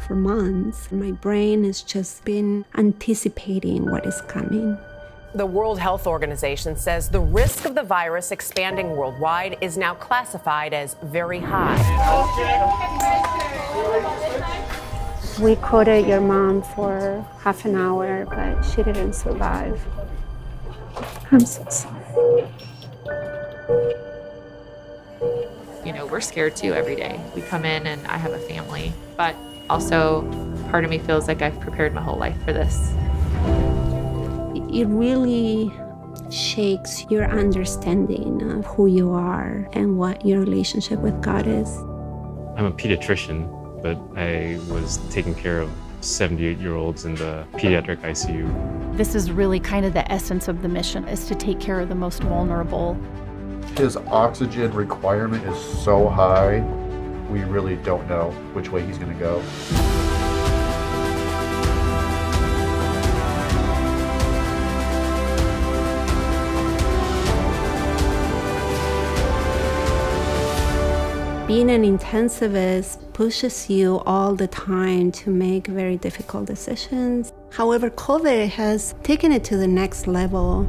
for months. My brain has just been anticipating what is coming. The World Health Organization says the risk of the virus expanding worldwide is now classified as very high. We coded your mom for half an hour, but she didn't survive. I'm so sorry. You know, we're scared too every day. We come in and I have a family, but also part of me feels like I've prepared my whole life for this. It really shakes your understanding of who you are and what your relationship with God is. I'm a pediatrician, but I was taking care of 78 year olds in the pediatric ICU. This is really kind of the essence of the mission is to take care of the most vulnerable. His oxygen requirement is so high, we really don't know which way he's going to go. Being an intensivist pushes you all the time to make very difficult decisions. However, COVID has taken it to the next level.